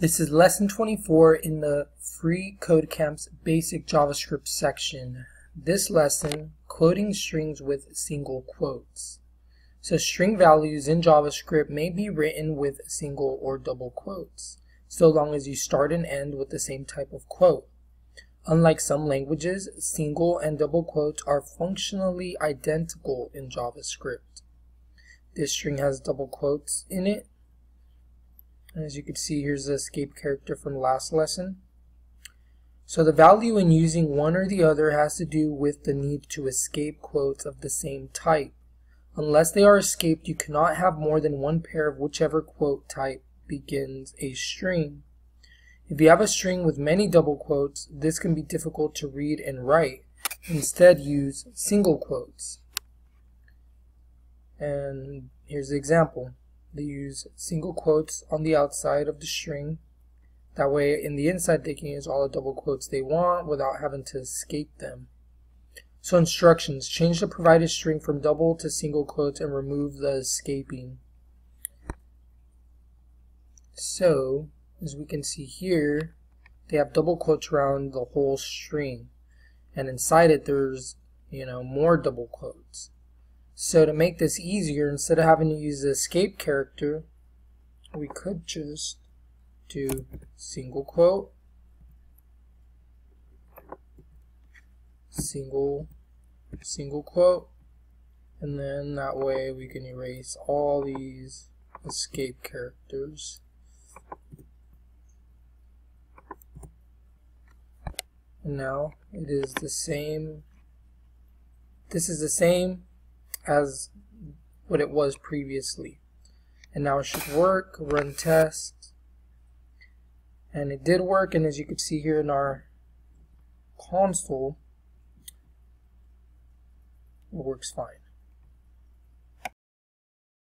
This is lesson 24 in the Free Code Camp's basic JavaScript section. This lesson, quoting strings with single quotes. So string values in JavaScript may be written with single or double quotes, so long as you start and end with the same type of quote. Unlike some languages, single and double quotes are functionally identical in JavaScript. This string has double quotes in it, as you can see, here's the escape character from last lesson. So the value in using one or the other has to do with the need to escape quotes of the same type. Unless they are escaped, you cannot have more than one pair of whichever quote type begins a string. If you have a string with many double quotes, this can be difficult to read and write. Instead, use single quotes. And here's the example. They use single quotes on the outside of the string. That way, in the inside, they can use all the double quotes they want without having to escape them. So instructions, change the provided string from double to single quotes and remove the escaping. So, as we can see here, they have double quotes around the whole string. And inside it, there's, you know, more double quotes. So to make this easier, instead of having to use the escape character, we could just do single quote, single, single quote, and then that way we can erase all these escape characters. And now it is the same, this is the same as what it was previously. And now it should work, run test. And it did work, and as you can see here in our console, it works fine.